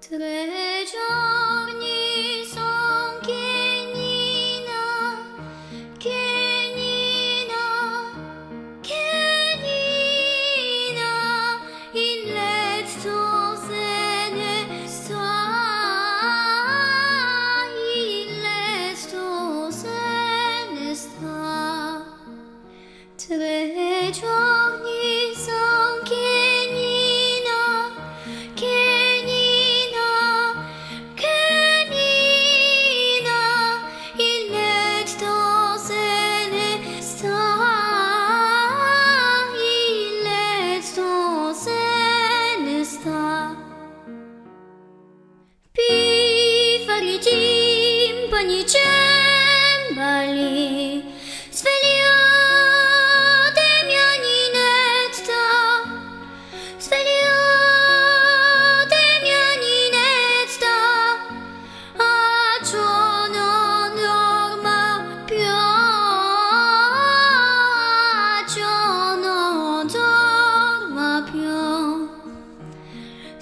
最终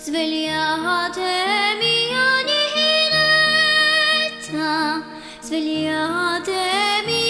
Svegliate mia nihiletta, svegliate mia